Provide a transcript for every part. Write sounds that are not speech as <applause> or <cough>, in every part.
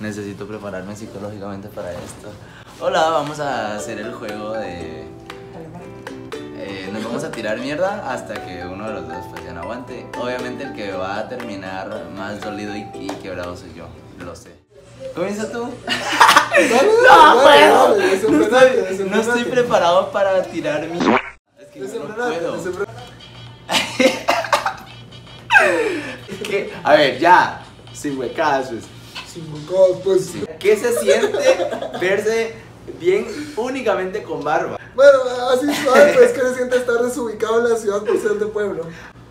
Necesito prepararme psicológicamente para esto. Hola, vamos a hacer el juego de... eh, nos vamos a tirar mierda hasta que uno de los dos pues ya no aguante. Obviamente el que va a terminar más dolido y, y quebrado soy yo, lo sé. ¿Comienza tú? <laughs> No puedo. No estoy, no estoy preparado para tirar mierda. Es que no puedo. <laughs> ¿Qué? A ver, ya, sin huecazos. pues. ¿Qué se siente verse bien únicamente con barba? Bueno, así suave, pero es que se siente estar desubicado en la ciudad por ser de pueblo.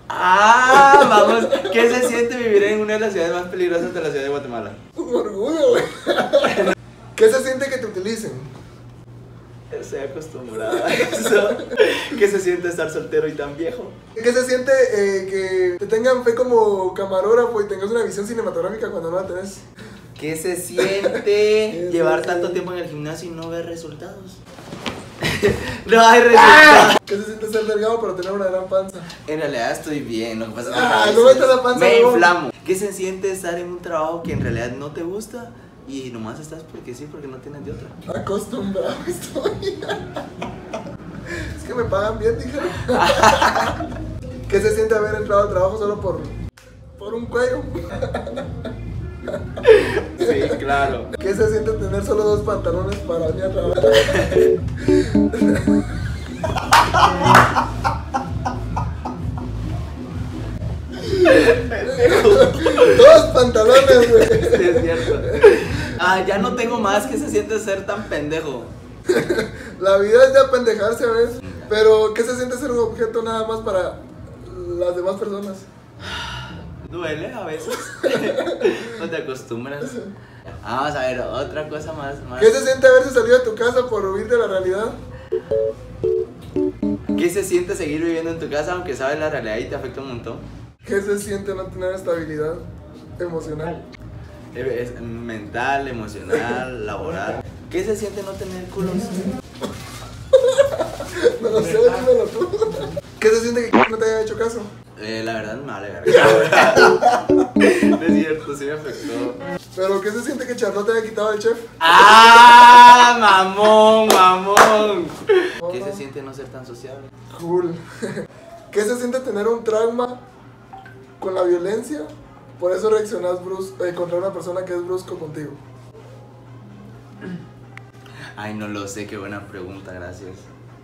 Ah, vamos. ¿Qué se siente vivir en una de las ciudades más peligrosas de la ciudad de Guatemala? Un orgullo, güey. ¿Qué se siente que te utilicen? Estoy acostumbrada a eso. ¿Qué se siente estar soltero y tan viejo? ¿Qué se siente eh, que te tengan fe como camarógrafo y tengas una visión cinematográfica cuando no la tenés? ¿Qué se siente <laughs> llevar tanto tiempo en el gimnasio y no ver resultados? <laughs> no hay resultados. ¿Qué se siente ser delgado pero tener una gran panza? En realidad estoy bien, lo que pasa es que Ah, no la panza, me inflamo. ¿Qué se siente estar en un trabajo que en realidad no te gusta y nomás estás porque sí, porque no tienes de otra? Acostumbrado <laughs> estoy. Es que me pagan bien, dijeron. ¿Qué se siente haber entrado al trabajo solo por, por un cuello? Sí, claro. ¿Qué se siente tener solo dos pantalones para venir a trabajar? dos pantalones, güey. Sí, es cierto. Ah, ya no tengo más. ¿Qué se siente ser tan pendejo? La vida es de apendejarse, ¿ves? Pero ¿qué se siente ser un objeto nada más para las demás personas? Duele a veces. <laughs> no te acostumbras. Vamos a ver, otra cosa más. más. ¿Qué se siente haberse salido de tu casa por huir de la realidad? ¿Qué se siente seguir viviendo en tu casa aunque sabes la realidad y te afecta un montón? ¿Qué se siente no tener estabilidad emocional? Eh, Es mental, emocional, <laughs> laboral. ¿Qué se siente no tener culos? <laughs> No lo sé, dímelo tú. <laughs> ¿Qué se siente que no te haya hecho caso? Eh, la verdad me vale verga. Afectó. ¿Pero qué se siente que Charlotte te haya quitado el chef? ¡Ah! ¡Mamón, mamón! ¿Qué se siente no ser tan sociable? Cool. <laughs> ¿Qué se siente tener un trauma con la violencia? Por eso reaccionas brus eh, contra una persona que es brusco contigo. <clears throat> Ay, no lo sé, qué buena pregunta, gracias.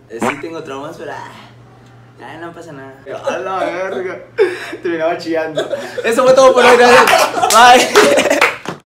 Eh, sí tengo traumas, pero... ah, Ay, no pasa nada. A la verga. Terminaba chillando. Eso fue todo por hoy, gracias. Bye. <laughs>